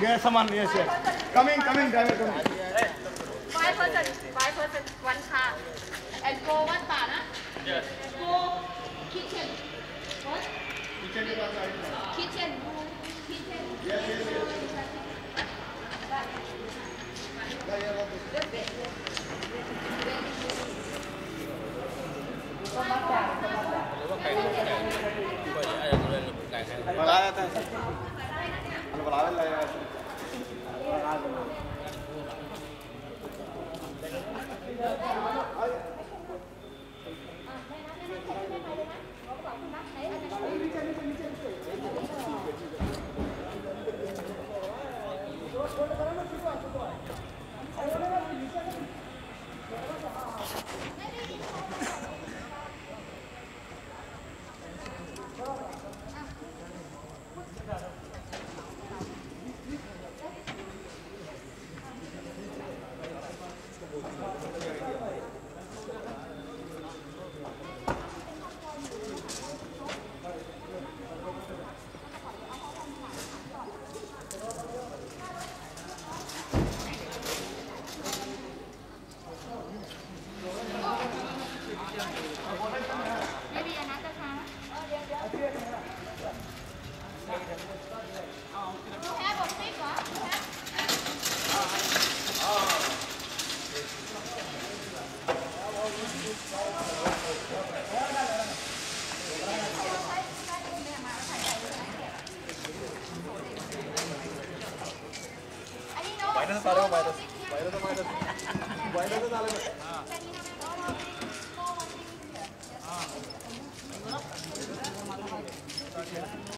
Get someone, yes, yes. Coming, coming, driver, coming. Five person, five person, one car. And go one bar, na? Yes. Go kitchen. What? Kitchen. Kitchen. Yes, yes, yes. تعالى تعالى أنا بالعربيه minus పడవ minus minus minus minus